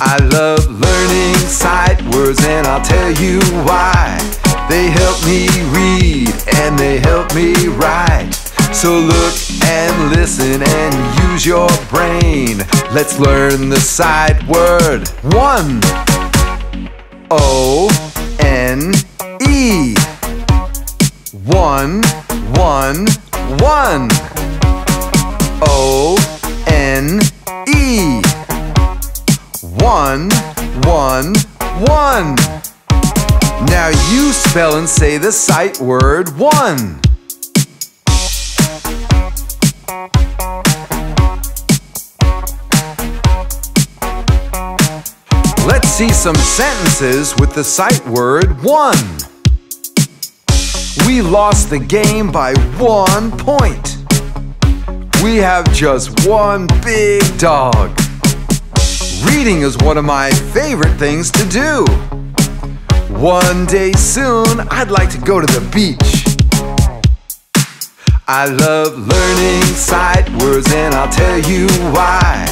I love learning sight words and I'll tell you why. They help me read and they help me write. So look and listen and use your brain. Let's learn the sight word. One. O N E. One, one, one. O N One, one, one. Now you spell and say the sight word one. Let's see some sentences with the sight word one. We lost the game by one point. We have just one big dog. Reading is one of my favorite things to do. One day soon, I'd like to go to the beach. I love learning sight words, and I'll tell you why.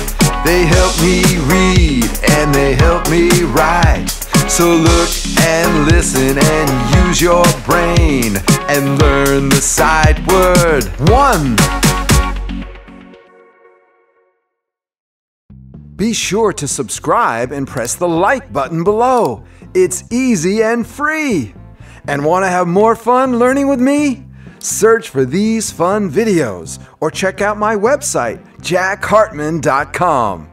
They help me read and they help me write. So look and listen and use your brain and learn the sight word. One. Be sure to subscribe and press the like button below. It's easy and free. And want to have more fun learning with me? Search for these fun videos or check out my website, jackhartmann.com.